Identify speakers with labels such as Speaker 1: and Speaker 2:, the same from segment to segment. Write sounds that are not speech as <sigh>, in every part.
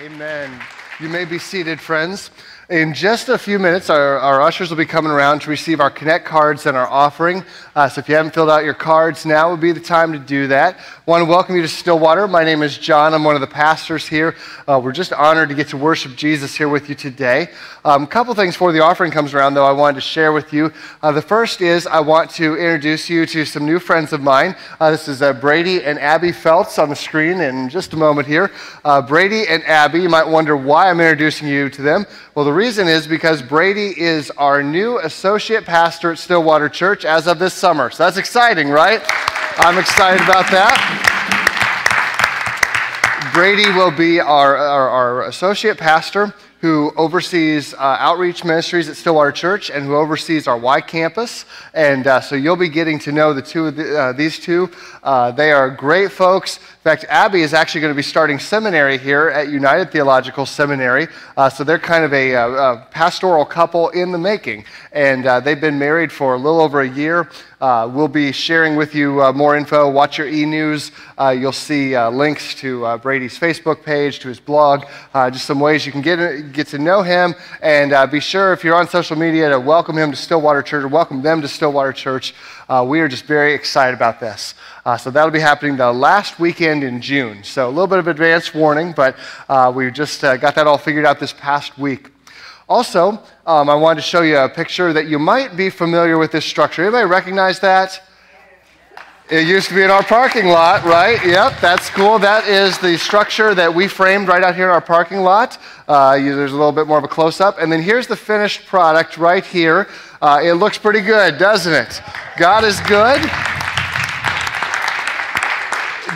Speaker 1: Amen. You may be seated, friends. In just a few minutes, our, our, ushers will be coming around to receive our Connect cards and our offering. Uh, so if you haven't filled out your cards, now would be the time to do that. I want to welcome you to Stillwater. My name is John. I'm one of the pastors here. Uh, we're just honored to get to worship Jesus here with you today. A um, couple things before the offering comes around, though, I wanted to share with you. Uh, the first is I want to introduce you to some new friends of mine. Uh, this is uh, Brady and Abby Feltz on the screen in just a moment here. Uh, Brady and Abby, you might wonder why I'm introducing you to them. Well, the reason is because Brady is our new associate pastor at Stillwater Church as of this summer. So that's exciting, right? I'm excited about that. Brady will be our, our, our associate pastor who oversees uh, outreach ministries at Stillwater Church and who oversees our Y campus. And uh, so you'll be getting to know the two of the, uh, these two. Uh, they are great folks. In fact, Abby is actually going to be starting seminary here at United Theological Seminary. Uh, so they're kind of a, a, a, pastoral couple in the making. And uh, they've been married for a little over a year. Uh, we'll be sharing with you uh, more info. Watch your e news. Uh, you'll see uh, links to uh, Brady's Facebook page, to his blog, uh, just some ways you can get, get to know him. And be sure, if you're on social media, to welcome him to Stillwater Church or welcome them to Stillwater Church. we are just very excited about this. so that'll be happening the last weekend in June. So a little bit of advance warning, but we just got that all figured out this past week. Also, um, I wanted to show you a picture that you might be familiar with this structure. Anybody recognize that? It used to be in our parking lot, right? Yep, that's cool. That is the structure that we framed right out here in our parking lot. Uh, there's a little bit more of a close up. And then here's the finished product right here. Uh, it looks pretty good, doesn't it? God is good.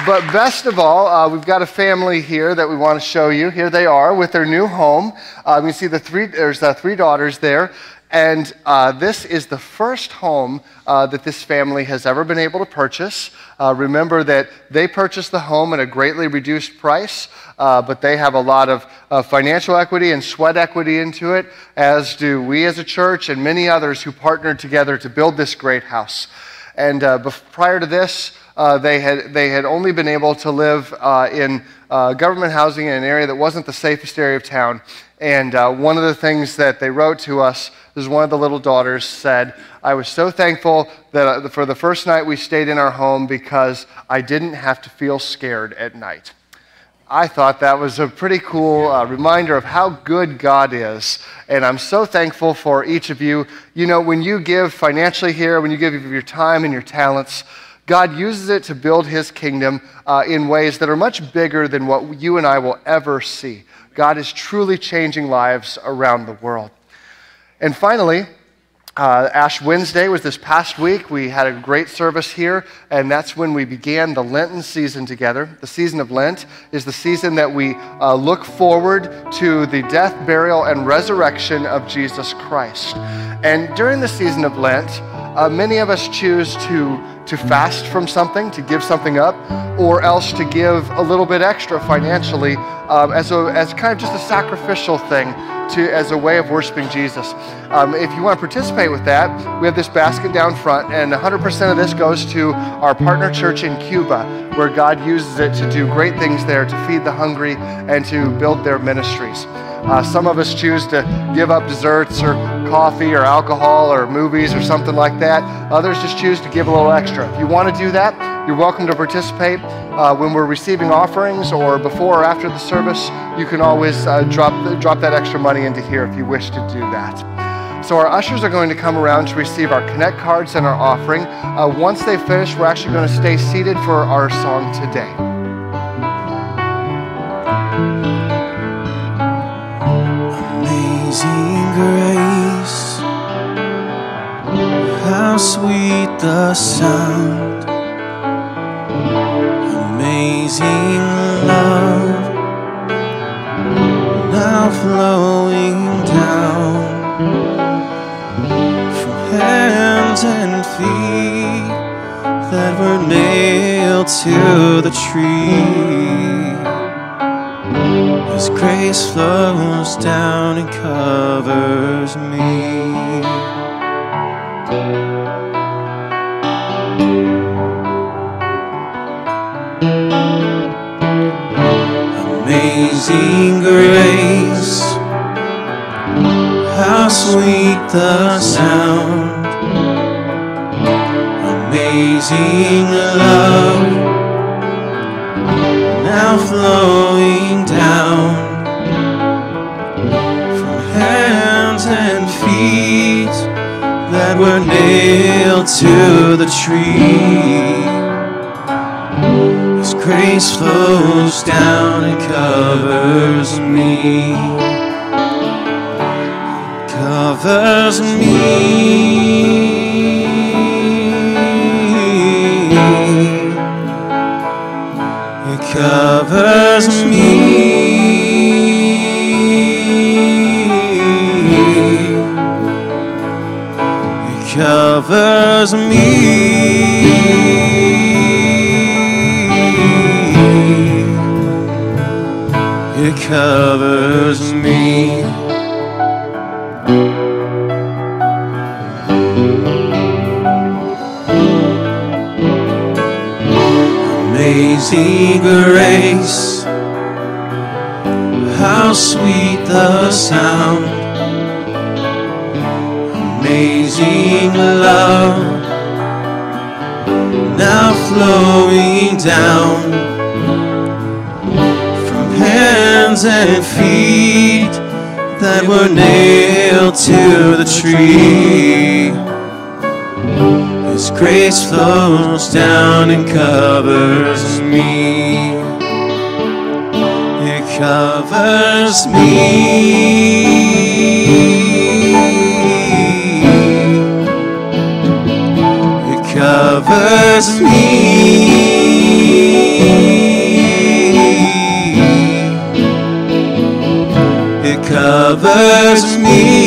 Speaker 1: But best of all, uh, we've got a family here that we want to show you. Here they are with their new home. Uh, you see the three, there's uh, three daughters there. And uh, this is the first home uh, that this family has ever been able to purchase. Uh, remember that they purchased the home at a greatly reduced price, but they have a lot of financial equity and sweat equity into it, as do we as a church and many others who partnered together to build this great house. And prior to this, uh, they, had, they had only been able to live uh, in uh, government housing in an area that wasn't the safest area of town. And uh, one of the things that they wrote to us is one of the little daughters said, I was so thankful that uh, for the first night we stayed in our home because I didn't have to feel scared at night. I thought that was a pretty cool uh, reminder of how good God is. And I'm so thankful for each of you. You know, when you give financially here, when you give your time and your talents, God uses it to build his kingdom uh, in ways that are much bigger than what you and I will ever see. God is truly changing lives around the world. And finally, uh, Ash Wednesday was this past week. We had a great service here, and that's when we began the Lenten season together. The season of Lent is the season that we uh, look forward to the death, burial, and resurrection of Jesus Christ. And during the season of Lent, uh, many of us choose to to fast from something, to give something up, or else to give a little bit extra financially um, as, a, as kind of just a sacrificial thing to, as a way of worshiping Jesus. Um, if you want to participate with that, we have this basket down front, and 100% of this goes to our partner church in Cuba, where God uses it to do great things there to feed the hungry and to build their ministries. Uh, some of us choose to give up desserts or coffee or alcohol or movies or something like that. Others just choose to give a little extra. If you want to do that, you're welcome to participate. Uh, when we're receiving offerings or before or after the service, you can always uh, drop, drop that extra money into here if you wish to do that. So our ushers are going to come around to receive our Connect cards and our offering. Uh, once they finish, we're actually going to stay seated for our song today.
Speaker 2: Amazing grace. How sweet the sound, amazing love, now flowing down from hands and feet that were nailed to the tree. His grace flows down and covers me. grace. How sweet the sound, amazing love, now flowing down from hands and feet that were nailed to the tree. Grace flows down and covers me covers me. It covers me. It covers me. Covers me. Amazing grace, how sweet the sound. Amazing love, now flowing down hands and feet that were nailed to the tree. His grace flows down and covers me. It covers me. It covers me. Covers me.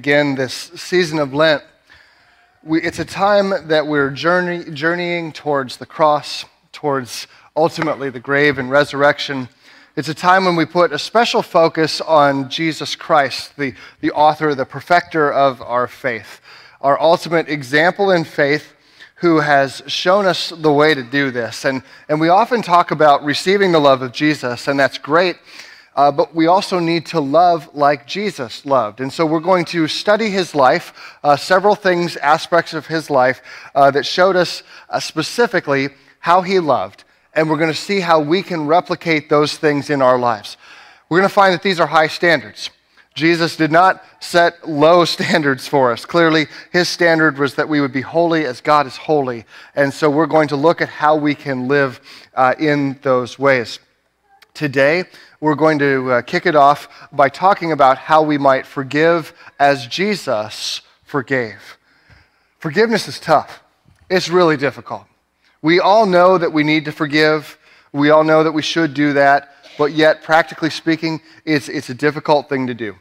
Speaker 1: Begin this season of Lent, we, it's a time that we're journey, journeying towards the cross, towards ultimately the grave and resurrection. It's a time when we put a special focus on Jesus Christ, the, the author, the perfecter of our faith, our ultimate example in faith who has shown us the way to do this. And, and we often talk about receiving the love of Jesus, and that's great. Uh, but we also need to love like Jesus loved. And so we're going to study his life, uh, several things, aspects of his life uh, that showed us uh, specifically how he loved. And we're going to see how we can replicate those things in our lives. We're going to find that these are high standards. Jesus did not set low <laughs> standards for us. Clearly, his standard was that we would be holy as God is holy. And so we're going to look at how we can live uh, in those ways. Today, we're going to uh, kick it off by talking about how we might forgive as Jesus forgave. Forgiveness is tough, it's really difficult. We all know that we need to forgive, we all know that we should do that, but yet, practically speaking, it's, it's a difficult thing to do.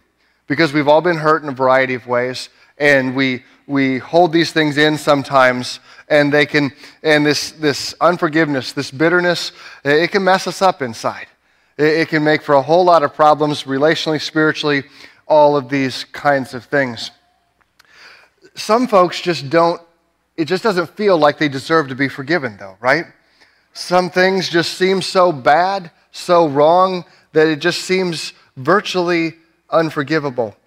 Speaker 1: Because we've all been hurt in a variety of ways and we, we hold these things in sometimes and they can and this, this unforgiveness this bitterness it can mess us up inside it can make for a whole lot of problems relationally, spiritually, all of these kinds of things. Some folks just don't, it just doesn't feel like they deserve to be forgiven, though, right? Some things just seem so bad, so wrong, that it just seems virtually unforgivable.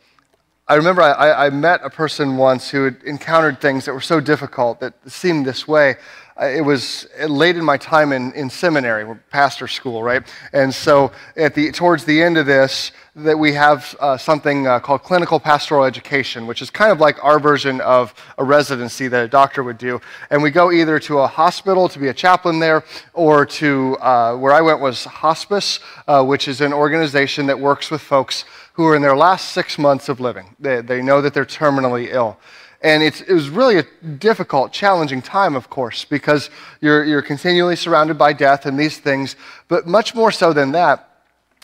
Speaker 1: I remember I, I met a person once who had encountered things that were so difficult that seemed this way. It was late in my time in, in seminary, pastor school, right? And so at the, towards the end of this, that we have uh, something uh, called clinical pastoral education, which is kind of like our version of a residency that a doctor would do. And we go either to a hospital to be a chaplain there, or to uh, where I went was hospice, uh, which is an organization that works with folks who are in their last six months of living. They, they know that they're terminally ill. And it was really a difficult, challenging time, of course, because you're, you're continually surrounded by death and these things. But much more so than that,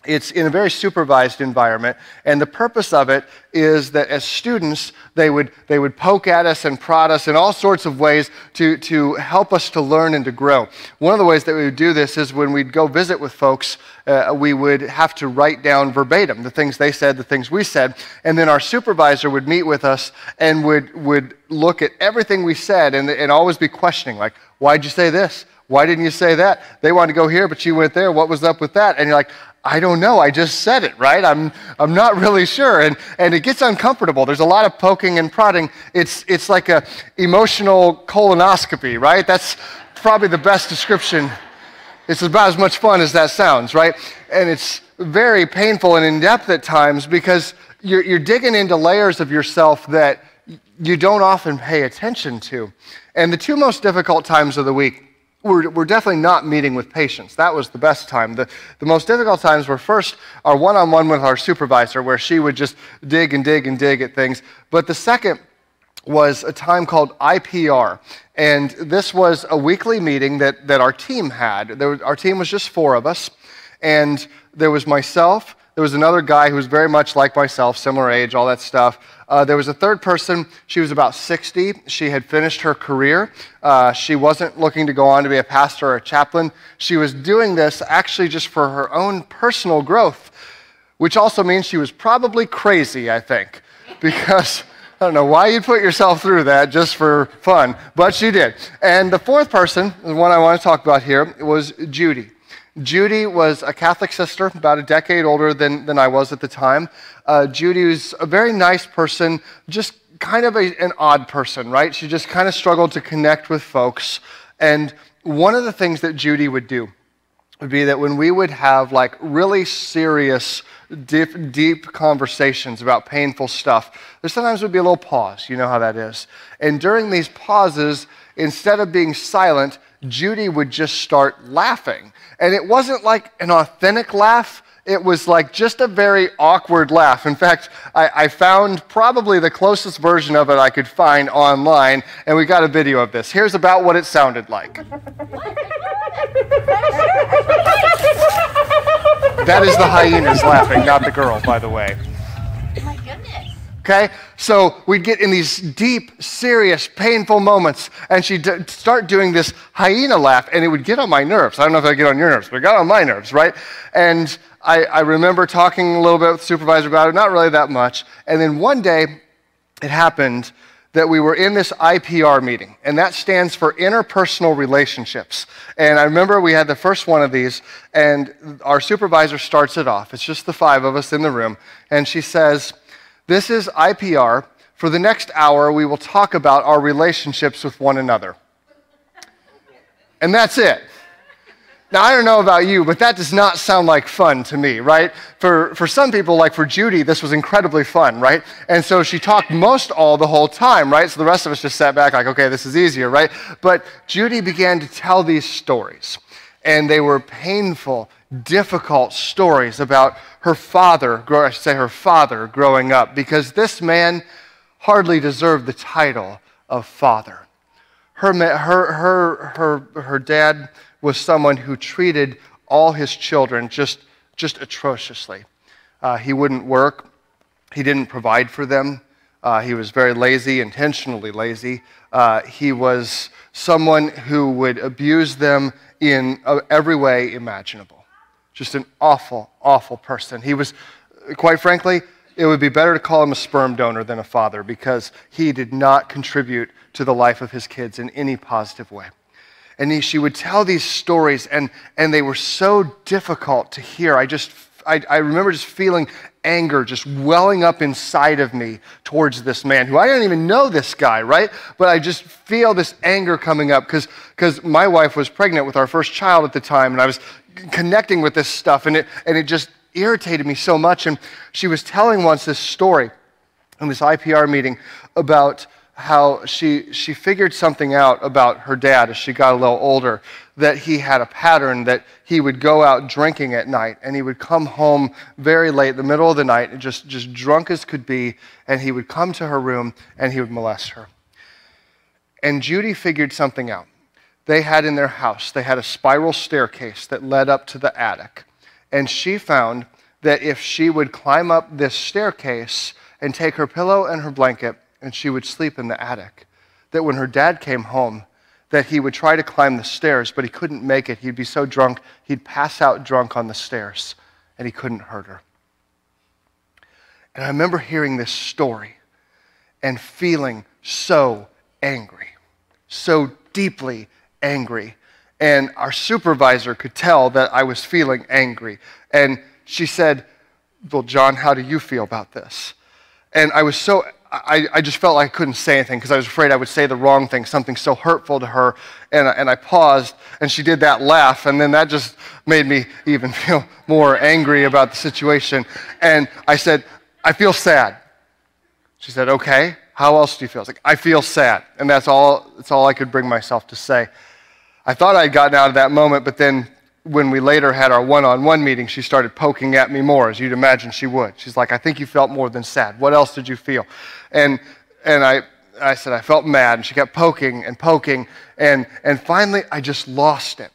Speaker 1: it's in a very supervised environment, and the purpose of it is that as students, they would, they would poke at us and prod us in all sorts of ways to, to help us to learn and to grow. One of the ways that we would do this is when we'd go visit with folks, uh, we would have to write down verbatim the things they said, the things we said, and then our supervisor would meet with us and would, would look at everything we said and, and always be questioning, like, why'd you say this? Why didn't you say that? They wanted to go here, but you went there. What was up with that? And you're like, I don't know. I just said it, right? I'm, I'm not <laughs> really sure. And, and it gets uncomfortable. There's a lot of poking and prodding. It's, it's like a emotional colonoscopy, right? That's probably the best description. It's about as much fun as that sounds, right? And it's very painful and in depth at times because you're, you're digging into layers of yourself that you don't often pay attention to. And the two most difficult times of the week we're, we're definitely not meeting with patients. That was the best time. The, the most difficult times were first our one on one with our supervisor, where she would just dig and dig and dig at things. But the second was a time called IPR. And this was a weekly meeting that, that our team had. Was, our team was just four of us. And there was myself, there was another guy who was very much like myself, similar age, all that stuff. Uh, there was a third person. She was about 60. She had finished her career. Uh, she wasn't looking to go on to be a pastor or a chaplain. She was doing this actually just for her own personal growth, which also means she was probably crazy, I think, <laughs> because. I don't know why you'd put yourself through that just for fun, but she did. And the fourth person, the one I want to talk about here, was Judy. Judy was a Catholic sister, about a decade older than, than I was at the time. Uh, Judy was a very nice person, just kind of a, an odd person, right? She just kind of struggled to connect with folks. And one of the things that Judy would do would be that when we would have like really serious, deep, deep conversations about painful stuff, there sometimes would be a little pause. You know how that is. And during these pauses, instead of being silent, Judy would just start laughing. And it wasn't like an authentic laugh, it was like just a very awkward laugh. In fact, I, I, found probably the closest version of it I could find online, and we got a video of this. Here's about what it sounded like. <laughs> that is the hyenas laughing, not the girl, by the way. Okay? So we'd get in these deep, serious, painful moments, and she'd d- start doing this hyena laugh, and it would get on my nerves. I don't know if it would get on your nerves, but it got on my nerves, right? And I, I remember talking a little bit with the supervisor about it, not really that much. And then one day, it happened that we were in this IPR meeting, and that stands for interpersonal relationships. And I remember we had the first one of these, and our supervisor starts it off. It's just the five of us in the room, and she says, this is IPR. For the next hour, we will talk about our relationships with one another. And that's it. Now, I don't know about you, but that does not sound like fun to me, right? For, for some people, like for Judy, this was incredibly fun, right? And so she talked most all the whole time, right? So the rest of us just sat back, like, okay, this is easier, right? But Judy began to tell these stories, and they were painful, difficult stories about her father, I should say her father, growing up, because this man hardly deserved the title of father. Her, her, her, her, her dad was someone who treated all his children just, just atrociously. Uh, he wouldn't work, he didn't provide for them. Uh, he was very lazy, intentionally lazy. Uh, he was someone who would abuse them in uh, every way imaginable. Just an awful, awful person. He was, quite frankly, it would be better to call him a sperm donor than a father because he did not contribute to the life of his kids in any positive way. And she would tell these stories, and, and they were so difficult to hear. I just, I, I remember just feeling anger just welling up inside of me towards this man who I didn't even know this guy, right? But I just feel this anger coming up because my wife was pregnant with our first child at the time, and I was connecting with this stuff, and it, and it just irritated me so much. And she was telling once this story in this IPR meeting about how she, she figured something out about her dad as she got a little older that he had a pattern that he would go out drinking at night and he would come home very late, the middle of the night, just, just drunk as could be, and he would come to her room and he would molest her. And Judy figured something out. They had in their house, they had a spiral staircase that led up to the attic. And she found that if she would climb up this staircase and take her pillow and her blanket and she would sleep in the attic. That when her dad came home, that he would try to climb the stairs, but he couldn't make it. He'd be so drunk, he'd pass out drunk on the stairs, and he couldn't hurt her. And I remember hearing this story and feeling so angry, so deeply angry. And our supervisor could tell that I was feeling angry. And she said, Well, John, how do you feel about this? And I was so I, I just felt like I couldn't say anything because I was afraid I would say the wrong thing, something so hurtful to her. And, and I paused, and she did that laugh, and then that just made me even <laughs> feel more angry about the situation. And I said, I feel sad. She said, Okay, how else do you feel? I like, I feel sad. And that's all, that's all I could bring myself to say. I thought I would gotten out of that moment, but then when we later had our one on one meeting, she started poking at me more, as you'd imagine she would. She's like, I think you felt more than sad. What else did you feel? And, and I, I said, I felt mad. And she kept poking and poking. And, and finally, I just lost it.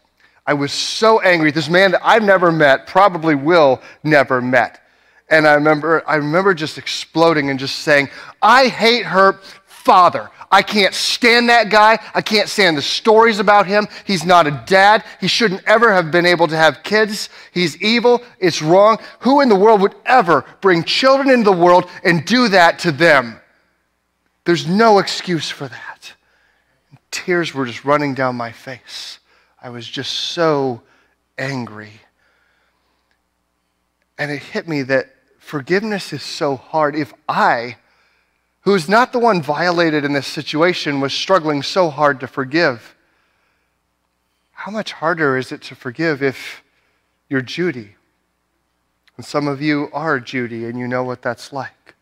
Speaker 1: I was so angry. This man that I've never met, probably will never met. And I remember, I remember just exploding and just saying, I hate her father. I can't stand that guy. I can't stand the stories about him. He's not a dad. He shouldn't ever have been able to have kids. He's evil. It's wrong. Who in the world would ever bring children into the world and do that to them? There's no excuse for that. Tears were just running down my face. I was just so angry. And it hit me that forgiveness is so hard. If I who is not the one violated in this situation, was struggling so hard to forgive. How much harder is it to forgive if you're Judy? And some of you are Judy, and you know what that's like.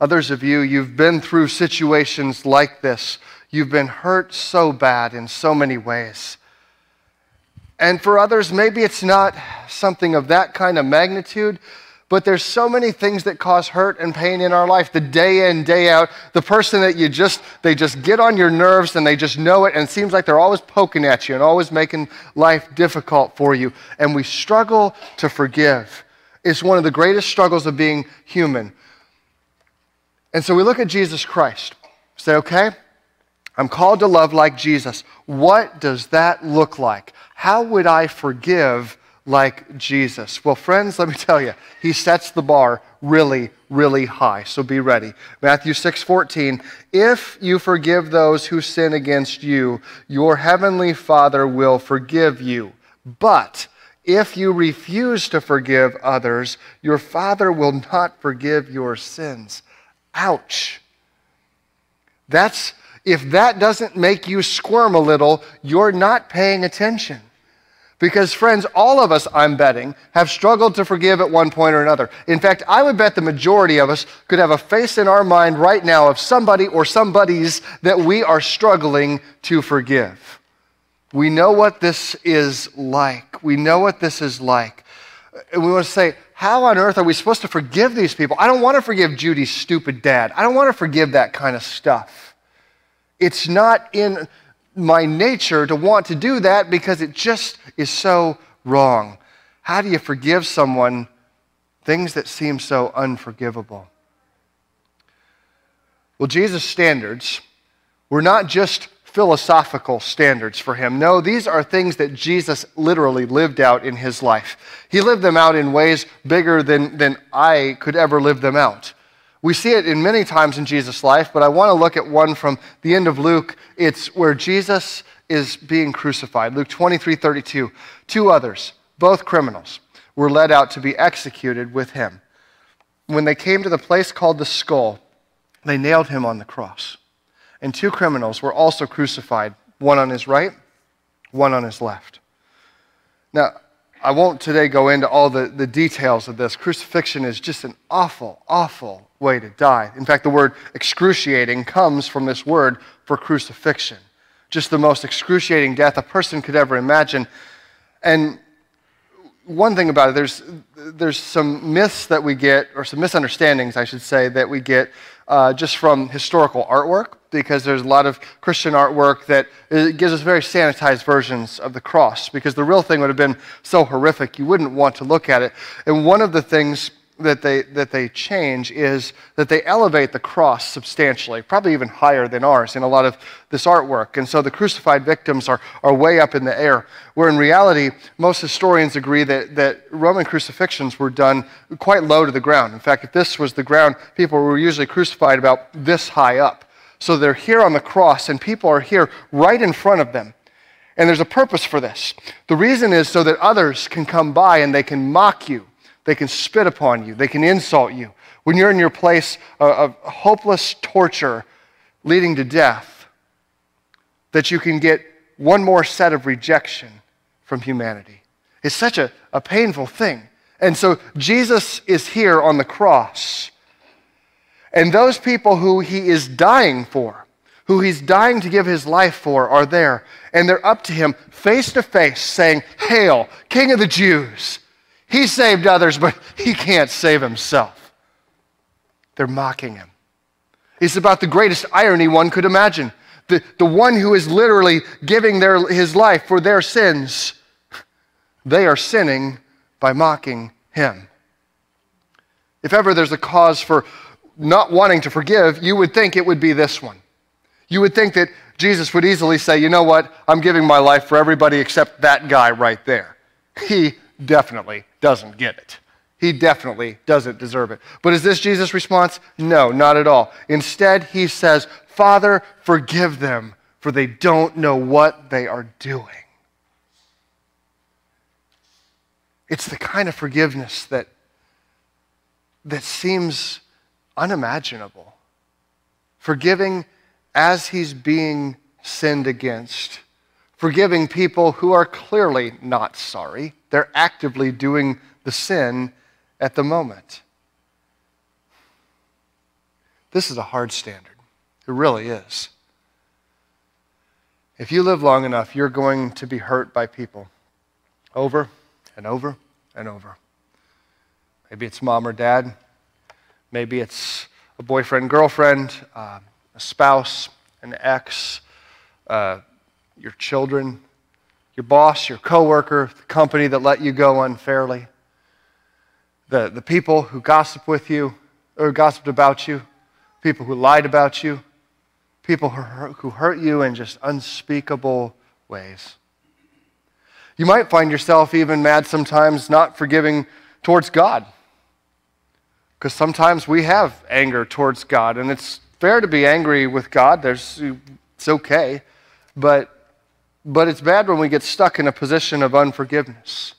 Speaker 1: Others of you, you've been through situations like this. You've been hurt so bad in so many ways. And for others, maybe it's not something of that kind of magnitude, but there's so many things that cause hurt and pain in our life the day in day out. The person that you just they just get on your nerves and they just know it and it seems like they're always poking at you and always making life difficult for you. And we struggle to forgive. It's one of the greatest struggles of being human. And so we look at jesus christ. Say okay i'm called to love like jesus. What does that look like? How would i forgive like Jesus? Well, friends, let me tell you, he sets the bar really, really high. So be ready. Matthew 6 14. If you forgive those who sin against you, your heavenly Father will forgive you. But if you refuse to forgive others, your Father will not forgive your sins. Ouch. That's, if that doesn't make you squirm a little, you're not paying attention. Because, friends, all of us, I'm betting, have struggled to forgive at one point or another. In fact, I would bet the majority of us could have a face in our mind right now of somebody or somebodies that we are struggling to forgive. We know what this is like. We know what this is like. And we want to say, how on earth are we supposed to forgive these people? I don't want to forgive Judy's stupid dad. I don't want to forgive that kind of stuff. It's not in my nature to want to do that because it just is so wrong. How do you forgive someone things that seem so unforgivable? Well, Jesus' standards were not just philosophical standards for him. No, these are things that Jesus literally lived out in his life. He lived them out in ways bigger than, than I could ever live them out. We see it in many times in Jesus' life, but I want to look at one from the end of Luke. It's where Jesus is being crucified. Luke 23 32. Two others, both criminals, were led out to be executed with him. When they came to the place called the skull, they nailed him on the cross. And two criminals were also crucified, one on his right, one on his left. Now, I won't today go into all the, the details of this. Crucifixion is just an awful, awful way to die. In fact, the word excruciating comes from this word for crucifixion. Just the most excruciating death a person could ever imagine. And one thing about it, there's, there's some myths that we get, or some misunderstandings, I should say, that we get uh, just from historical artwork, because there's a lot of Christian artwork that gives us very sanitized versions of the cross, because the real thing would have been so horrific you wouldn't want to look at it. And one of the things that they, that they change is that they elevate the cross substantially, probably even higher than ours in a lot of this artwork. And so the crucified victims are, are way up in the air, where in reality, most historians agree that, that Roman crucifixions were done quite low to the ground. In fact, if this was the ground, people were usually crucified about this high up. So they're here on the cross, and people are here right in front of them. And there's a purpose for this. The reason is so that others can come by and they can mock you they can spit upon you. They can insult you. When you're in your place of hopeless torture leading to death, that you can get one more set of rejection from humanity. It's such a, a painful thing. And so Jesus is here on the cross. And those people who he is dying for, who he's dying to give his life for, are there. And they're up to him face to face saying, Hail, King of the Jews. He saved others, but <laughs> he can't save himself. They're mocking him. It's about the greatest irony one could imagine. The, the one who is literally giving their, his life for their sins, <laughs> they are sinning by mocking him. If ever there's a cause for not wanting to forgive, you would think it would be this one. You would think that Jesus would easily say, You know what? I'm giving my life for everybody except that guy right there. He definitely doesn't get it. He definitely doesn't deserve it. But is this Jesus' response? No, not at all. Instead, he says, Father, forgive them, for they don't know what they are doing. It's the kind of forgiveness that, that seems unimaginable. Forgiving as he's being sinned against forgiving people who are clearly not sorry. They're actively doing the sin at the moment. This is a hard standard. It really is. If you live long enough, you're going to be hurt by people over and over and over. Maybe it's mom or dad. Maybe it's a boyfriend, girlfriend, uh, a spouse, an ex, uh, your children, your boss, your coworker, the company that let you go unfairly, the, the people who gossip with you or gossiped about you, people who lied about you, people who hurt, who hurt you in just unspeakable ways. You might find yourself even mad sometimes not forgiving towards God. Because sometimes we have anger towards God, and it's fair to be angry with God. There's, it's okay. But but it's bad when we get stuck in a position of unforgiveness.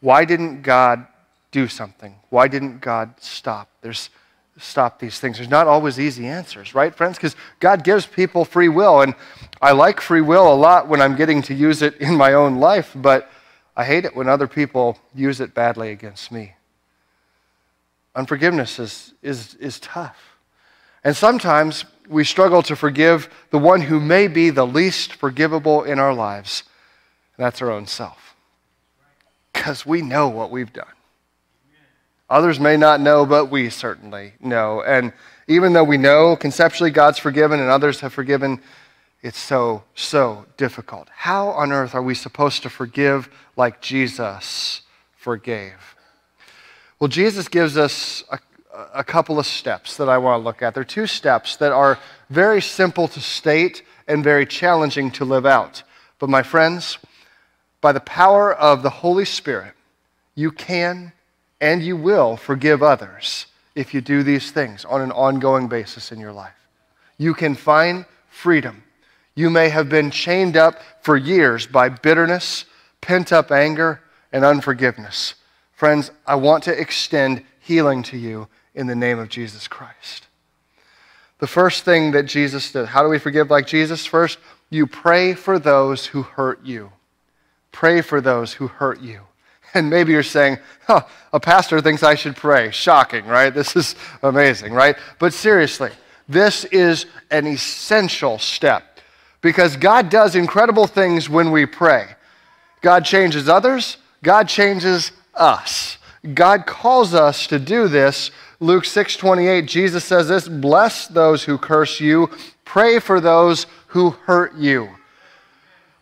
Speaker 1: Why didn't God do something? Why didn't God stop? There's stop these things. There's not always easy answers, right, friends? Because God gives people free will, and I like free will a lot when I'm getting to use it in my own life, but I hate it when other people use it badly against me. Unforgiveness is, is, is tough. And sometimes we struggle to forgive the one who may be the least forgivable in our lives. And that's our own self. Because we know what we've done. Others may not know, but we certainly know. And even though we know conceptually God's forgiven and others have forgiven, it's so, so difficult. How on earth are we supposed to forgive like Jesus forgave? Well, Jesus gives us a, a couple of steps that I want to look at. There are two steps that are very simple to state and very challenging to live out. But, my friends, by the power of the Holy Spirit, you can and you will forgive others if you do these things on an ongoing basis in your life. You can find freedom. You may have been chained up for years by bitterness, pent up anger, and unforgiveness. Friends, I want to extend healing to you in the name of Jesus Christ. The first thing that Jesus did, how do we forgive like Jesus? First, you pray for those who hurt you. Pray for those who hurt you. And maybe you're saying, huh, a pastor thinks I should pray. Shocking, right? This is amazing, right? But seriously, this is an essential step because God does incredible things when we pray. God changes others, God changes us. God calls us to do this. Luke 6:28 Jesus says this, "Bless those who curse you, pray for those who hurt you."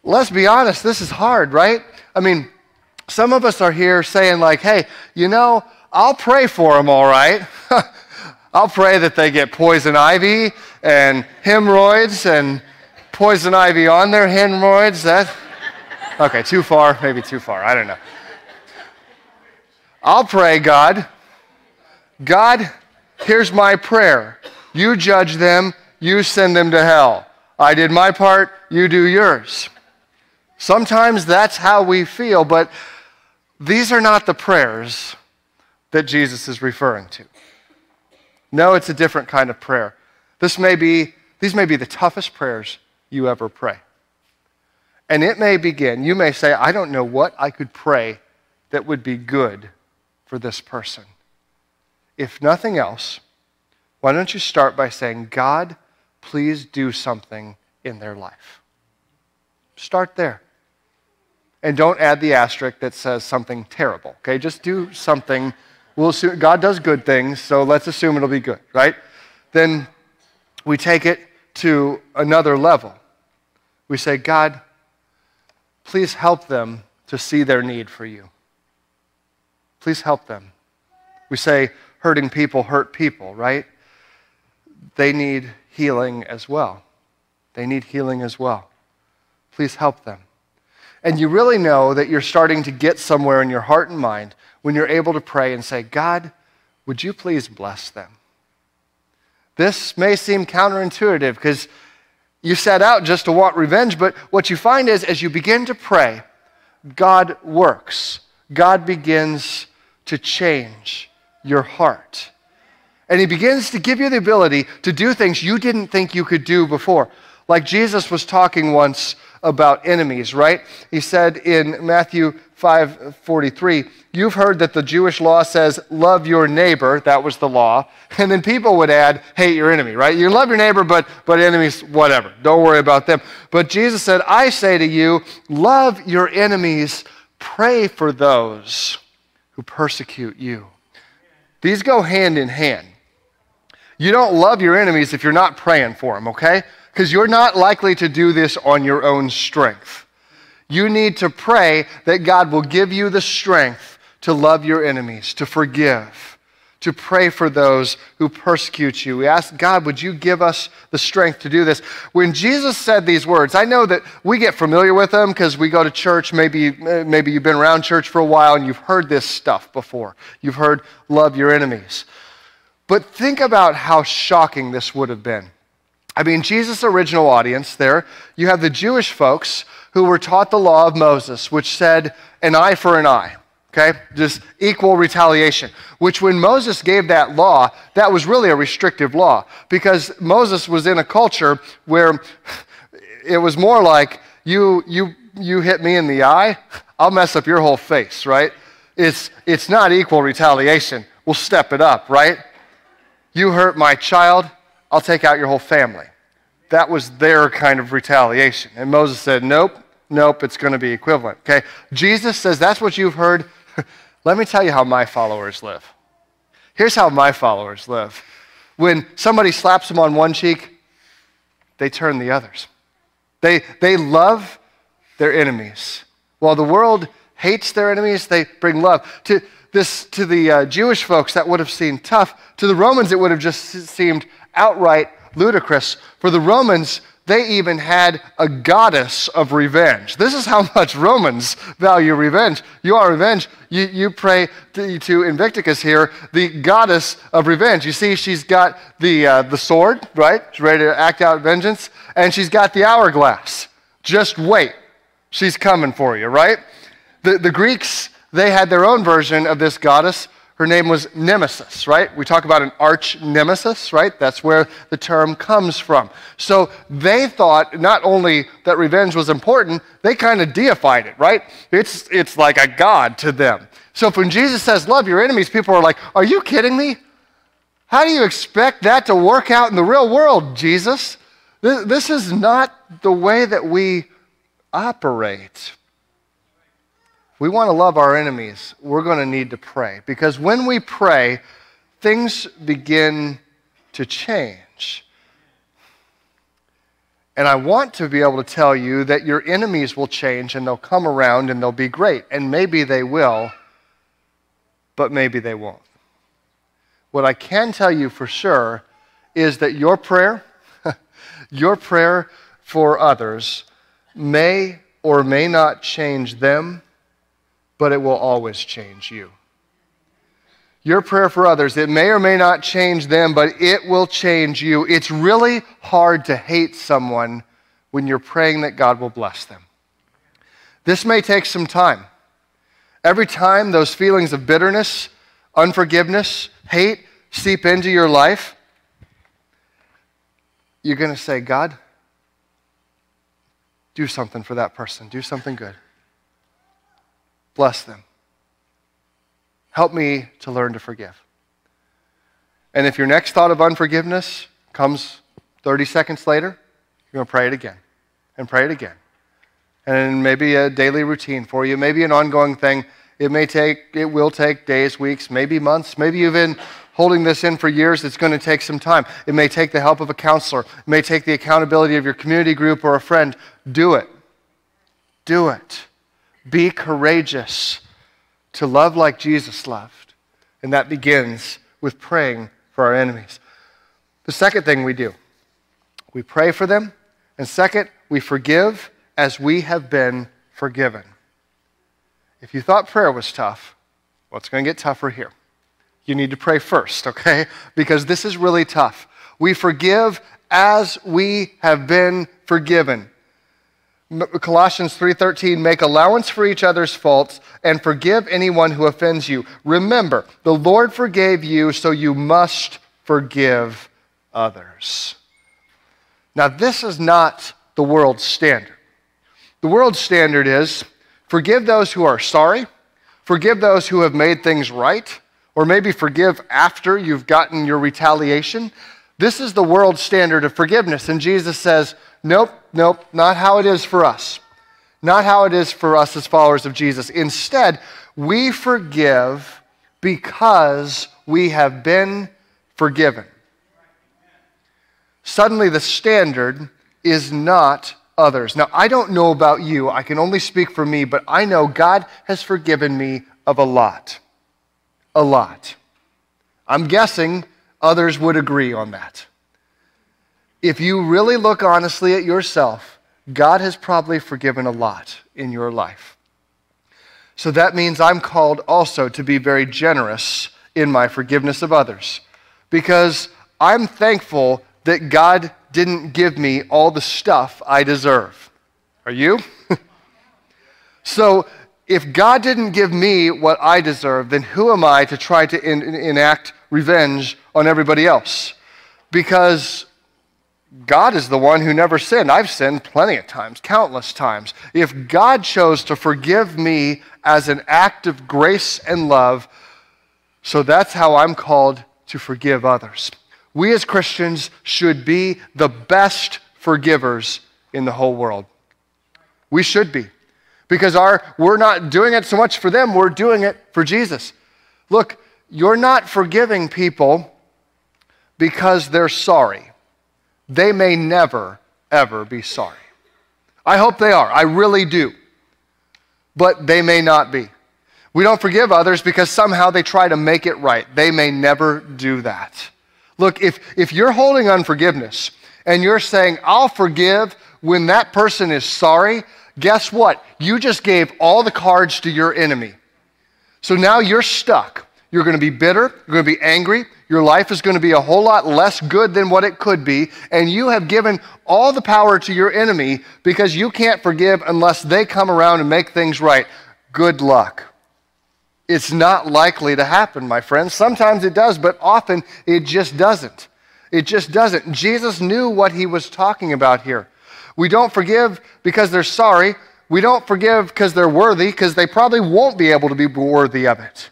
Speaker 1: Let's be honest, this is hard, right? I mean, some of us are here saying, like, hey, you know, I'll pray for them, all right. <laughs> I'll pray that they get poison ivy and hemorrhoids and poison ivy on their hemorrhoids. That, okay, too far, maybe too far. I don't know. I'll pray, God. God, here's my prayer. You judge them, you send them to hell. I did my part, you do yours. Sometimes that's how we feel, but these are not the prayers that Jesus is referring to. No, it's a different kind of prayer. This may be, these may be the toughest prayers you ever pray. And it may begin, you may say, I don't know what I could pray that would be good for this person. If nothing else, why don't you start by saying, God, please do something in their life? Start there. And don't add the asterisk that says something terrible. Okay, just do something. We'll assume, God does good things, so let's assume it'll be good, right? Then we take it to another level. We say, God, please help them to see their need for you. Please help them. We say, hurting people hurt people, right? They need healing as well. They need healing as well. Please help them. And you really know that you're starting to get somewhere in your heart and mind when you're able to pray and say, God, would you please bless them? This may seem counterintuitive because you set out just to want revenge, but what you find is as you begin to pray, God works. God begins to change your heart. And He begins to give you the ability to do things you didn't think you could do before. Like Jesus was talking once about enemies, right? He said in Matthew 5:43, "You've heard that the Jewish law says love your neighbor, that was the law." And then people would add, "Hate your enemy," right? You love your neighbor, but but enemies whatever. Don't worry about them. But Jesus said, "I say to you, love your enemies, pray for those who persecute you." These go hand in hand. You don't love your enemies if you're not praying for them, okay? because you're not likely to do this on your own strength. You need to pray that God will give you the strength to love your enemies, to forgive, to pray for those who persecute you. We ask God, would you give us the strength to do this? When Jesus said these words, I know that we get familiar with them because we go to church. Maybe, maybe you've been around church for a while and you've heard this stuff before. You've heard, love your enemies. But think about how shocking this would have been I mean, Jesus' original audience there, you have the Jewish folks who were taught the law of Moses, which said an eye for an eye, okay? Just equal retaliation. Which, when Moses gave that law, that was really a restrictive law because Moses was in a culture where it was more like you, you, you hit me in the eye, I'll mess up your whole face, right? It's, it's not equal retaliation. We'll step it up, right? You hurt my child, I'll take out your whole family. That was their kind of retaliation. And Moses said, Nope, nope, it's going to be equivalent. Okay? Jesus says, That's what you've heard. <laughs> Let me tell you how my followers live. Here's how my followers live. When somebody slaps them on one cheek, they turn the others. They, they love their enemies. While the world hates their enemies, they bring love. To, this, to the uh, Jewish folks, that would have seemed tough. To the Romans, it would have just seemed outright ludicrous. For the Romans, they even had a goddess of revenge. This is how <laughs> much Romans value revenge. You are revenge. You, you pray to, to Invicticus here, the goddess of revenge. You see, she's got the, uh, the sword, right? She's ready to act out vengeance. And she's got the hourglass. Just wait. She's coming for you, right? The, the Greeks they had their own version of this goddess. Her name was Nemesis, right? We talk about an arch nemesis, right? That's where the term comes from. So they thought not only that revenge was important, they kind of deified it, right? It's, it's like a god to them. So when Jesus says, Love your enemies, people are like, Are you kidding me? How do you expect that to work out in the real world, Jesus? This is not the way that we operate. We want to love our enemies, we're going to need to pray. Because when we pray, things begin to change. And I want to be able to tell you that your enemies will change and they'll come around and they'll be great. And maybe they will, but maybe they won't. What I can tell you for sure is that your prayer, <laughs> your prayer for others may or may not change them, but it will always change you. Your prayer for others, it may or may not change them, but it will change you. It's really hard to hate someone when you're praying that God will bless them. This may take some time. Every time those feelings of bitterness, unforgiveness, hate seep into your life, you're going to say, God, do something for that person. Do something good. Bless them. Help me to learn to forgive. And if your next thought of unforgiveness comes 30 seconds later, you're going to pray it again and pray it again. And maybe a daily routine for you, maybe an ongoing thing. It may take, it will take days, weeks, maybe months. Maybe you've been holding this in for years, it's going to take some time. It may take the help of a counselor, it may take the accountability of your community group or a friend. Do it. Do it. Be courageous to love like Jesus loved. And that begins with praying for our enemies. The second thing we do, we pray for them. And second, we forgive as we have been forgiven. If you thought prayer was tough, well, it's going to get tougher here you need to pray first, okay? <laughs> Because this is really tough. We forgive as we have been forgiven. Colossians 3:13 make allowance for each other's faults and forgive anyone who offends you. Remember, the Lord forgave you, so you must forgive others. Now, this is not the world's standard. The world's standard is forgive those who are sorry, forgive those who have made things right, or maybe forgive after you've gotten your retaliation. This is the world's standard of forgiveness. And Jesus says, nope, nope, not how it is for us. Not how it is for us as followers of Jesus. Instead, we forgive because we have been forgiven. Suddenly, the standard is not others. Now, I don't know about you, I can only speak for me, but I know God has forgiven me of a lot a lot. I'm guessing others would agree on that. If you really look honestly at yourself, God has probably forgiven a lot in your life. So that means I'm called also to be very generous in my forgiveness of others because I'm thankful that God didn't give me all the stuff I deserve. Are you? <laughs> so if God didn't give me what I deserve, then who am I to try to in, enact revenge on everybody else? Because God is the one who never sinned. I've sinned plenty of times, countless times. If God chose to forgive me as an act of grace and love, so that's how I'm called to forgive others. We as Christians should be the best forgivers in the whole world. We should be because our, we're not doing it so much for them, we're doing it for Jesus. Look, you're not forgiving people because they're sorry. They may never, ever be sorry. I hope they are. I really do. But they may not be. We don't forgive others because somehow they try to make it right. They may never do that. Look, if, if you're holding unforgiveness and you're saying, I'll forgive when that person is sorry, guess what? You just gave all the cards to your enemy. So now you're stuck. You're going to be bitter. You're going to be angry. Your life is going to be a whole lot less good than what it could be. And you have given all the power to your enemy because you can't forgive unless they come around and make things right. Good luck. It's not likely to happen, my friends. Sometimes it does, but often it just doesn't. It just doesn't. Jesus knew what he was talking about here. We don't forgive because they're sorry. We don't forgive because they're worthy, because they probably won't be able to be worthy of it.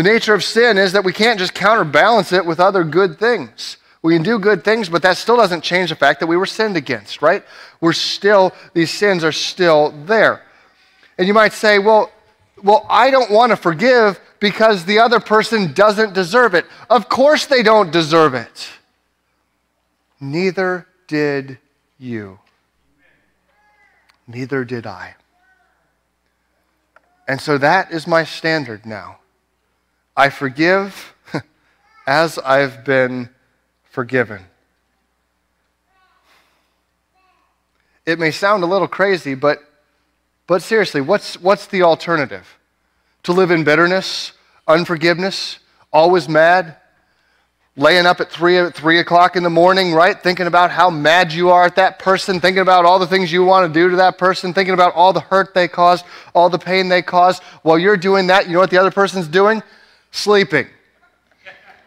Speaker 1: The nature of sin is that we can't just counterbalance it with other good things. We can do good things, but that still doesn't change the fact that we were sinned against, right? We're still, these sins are still there. And you might say, well, well, I don't want to forgive because the other person doesn't deserve it. Of course they don't deserve it. Neither did you. Neither did I. And so that is my standard now. I forgive <laughs> as I've been forgiven. It may sound a little crazy, but, but seriously, what's, what's the alternative? To live in bitterness, unforgiveness, always mad, laying up at 3, at 3 o'clock in the morning, right? Thinking about how mad you are at that person, thinking about all the things you want to do to that person, thinking about all the hurt they caused, all the pain they caused. While you're doing that, you know what the other person's doing? Sleeping.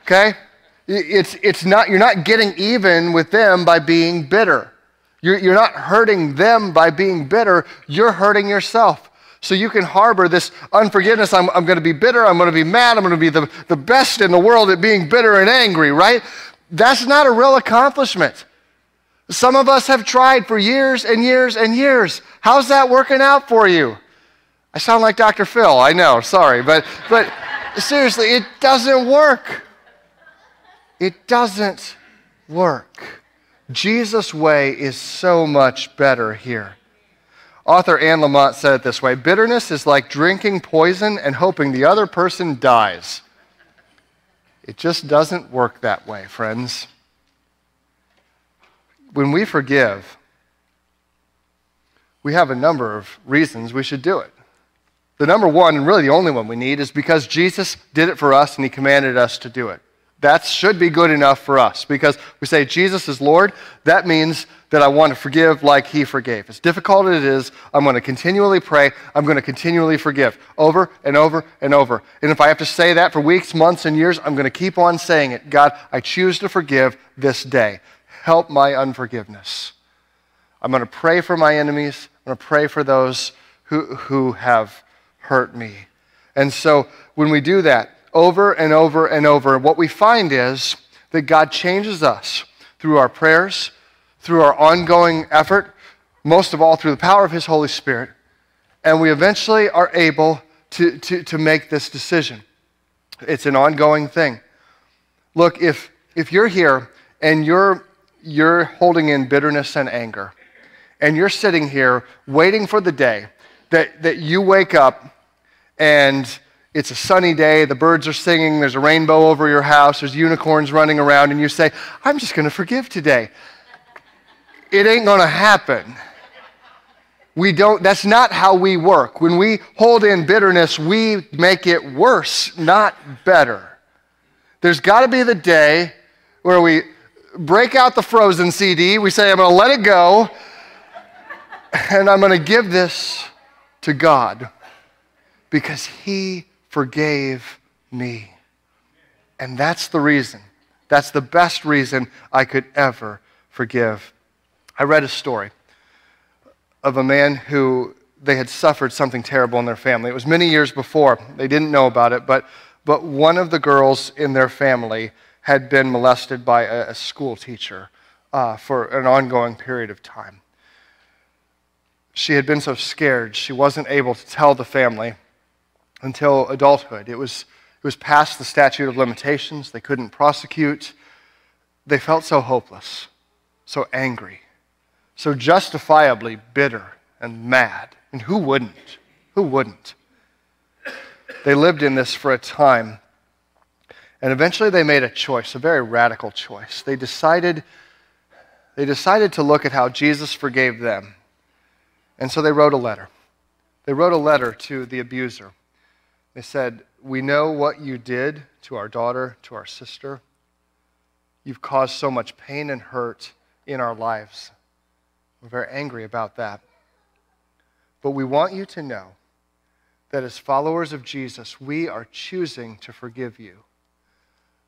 Speaker 1: Okay? It's, it's not, you're not getting even with them by being bitter. You're, you're not hurting them by being bitter, you're hurting yourself. So you can harbor this unforgiveness. I'm, I'm going to be bitter. I'm going to be mad. I'm going to be the, the best in the world at being bitter and angry, right? That's not a real accomplishment. Some of us have tried for years and years and years. How's that working out for you? I sound like Dr. Phil. I know. Sorry. But, but seriously, it doesn't work. It doesn't work. Jesus' way is so much better here. Author Anne Lamott said it this way Bitterness is like drinking poison and hoping the other person dies. It just doesn't work that way, friends. When we forgive, we have a number of reasons we should do it. The number one, and really the only one we need, is because Jesus did it for us and he commanded us to do it. That should be good enough for us because we say Jesus is Lord. That means that I want to forgive like He forgave. As difficult as it is, I'm going to continually pray. I'm going to continually forgive over and over and over. And if I have to say that for weeks, months, and years, I'm going to keep on saying it. God, I choose to forgive this day. Help my unforgiveness. I'm going to pray for my enemies. I'm going to pray for those who, who have hurt me. And so when we do that, over and over and over. What we find is that God changes us through our prayers, through our ongoing effort, most of all through the power of His Holy Spirit, and we eventually are able to, to, to make this decision. It's an ongoing thing. Look, if, if you're here and you're, you're holding in bitterness and anger, and you're sitting here waiting for the day that, that you wake up and it's a sunny day, the birds are singing, there's a rainbow over your house, there's unicorns running around, and you say, I'm just going to forgive today. It ain't going to happen. We don't, that's not how we work. When we hold in bitterness, we make it worse, not better. There's got to be the day where we break out the frozen CD, we say, I'm going to let it go, and I'm going to give this to God because He forgave me. And that's the reason. That's the best reason I could ever forgive. I read a story of a man who they had suffered something terrible in their family. It was many years before. They didn't know about it, but, but one of the girls in their family had been molested by a, a school teacher uh, for an ongoing period of time. She had been so scared, she wasn't able to tell the family until adulthood. It was, it was past the statute of limitations. They couldn't prosecute. They felt so hopeless, so angry, so justifiably bitter and mad. And who wouldn't? Who wouldn't? They lived in this for a time. And eventually they made a choice, a very radical choice. They decided, they decided to look at how Jesus forgave them. And so they wrote a letter. They wrote a letter to the abuser. They said, We know what you did to our daughter, to our sister. You've caused so much pain and hurt in our lives. We're very angry about that. But we want you to know that as followers of Jesus, we are choosing to forgive you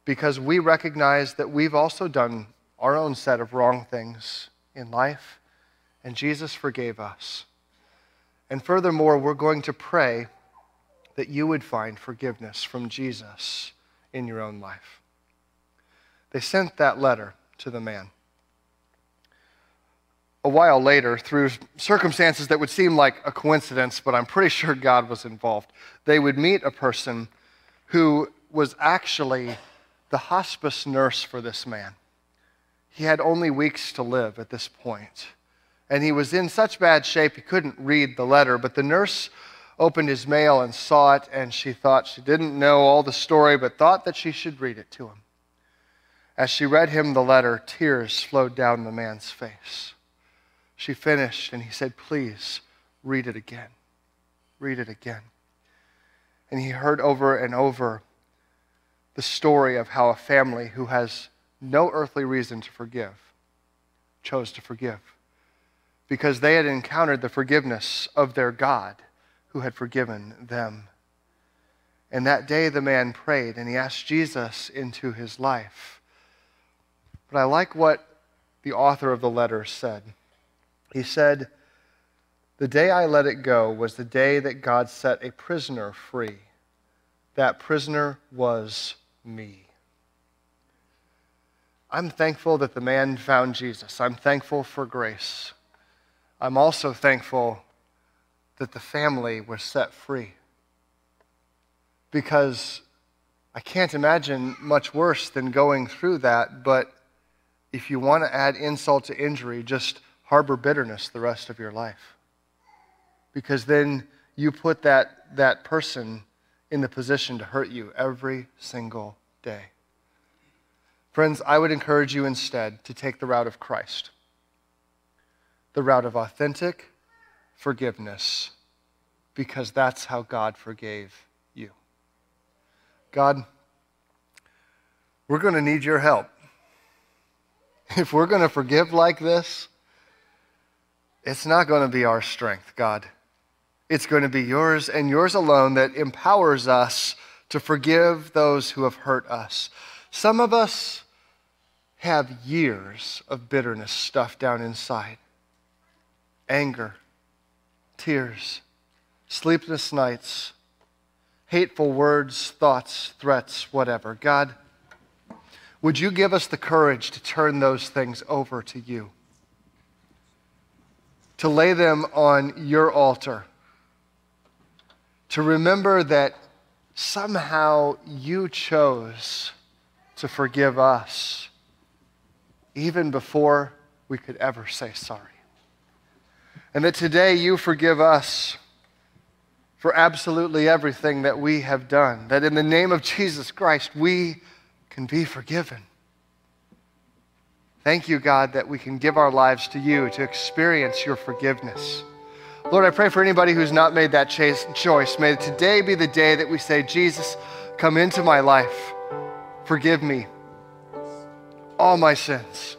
Speaker 1: because we recognize that we've also done our own set of wrong things in life, and Jesus forgave us. And furthermore, we're going to pray that you would find forgiveness from Jesus in your own life. They sent that letter to the man. A while later, through circumstances that would seem like a coincidence, but I'm pretty sure God was involved, they would meet a person who was actually the hospice nurse for this man. He had only weeks to live at this point, and he was in such bad shape he couldn't read the letter, but the nurse opened his mail and saw it, and she thought she didn't know all the story, but thought that she should read it to him. As she read him the letter, tears flowed down the man's face. She finished, and he said, Please read it again. Read it again. And he heard over and over the story of how a family who has no earthly reason to forgive chose to forgive because they had encountered the forgiveness of their God who had forgiven them. And that day the man prayed and he asked Jesus into his life. But I like what the author of the letter said. He said, The day I let it go was the day that God set a prisoner free. That prisoner was me. I'm thankful that the man found Jesus. I'm thankful for grace. I'm also thankful that the family was set free. Because I can't imagine much worse than going through that, but if you want to add insult to injury, just harbor bitterness the rest of your life. Because then you put that, that person in the position to hurt you every single day. Friends, I would encourage you instead to take the route of Christ, the route of authentic forgiveness because that's how God forgave you. God, we're going to need your help. If we're going to forgive like this, it's not going to be our strength, God. It's going to be yours and yours alone that empowers us to forgive those who have hurt us. Some of us have years of bitterness stuffed down inside anger, tears, sleepless nights, hateful words, thoughts, threats, whatever. God, would you give us the courage to turn those things over to you? To lay them on your altar. To remember that somehow you chose to forgive us even before we could ever say sorry. And that today you forgive us for absolutely everything that we have done. That in the name of Jesus Christ, we can be forgiven. Thank you, God, that we can give our lives to you to experience your forgiveness. Lord, I pray for anybody who's not made that choice. May today be the day that we say, Jesus, come into my life. Forgive me all my sins.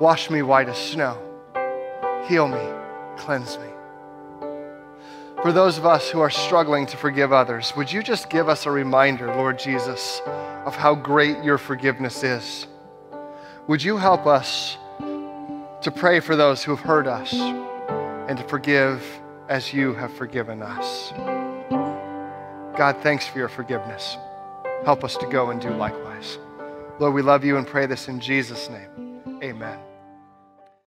Speaker 1: Wash me white as snow. Heal me. Cleanse me. For those of us who are struggling to forgive others, would you just give us a reminder, Lord Jesus, of how great your forgiveness is? Would you help us to pray for those who have hurt us and to forgive as you have forgiven us? God, thanks for your forgiveness. Help us to go and do likewise. Lord, we love you and pray this in Jesus' name. Amen.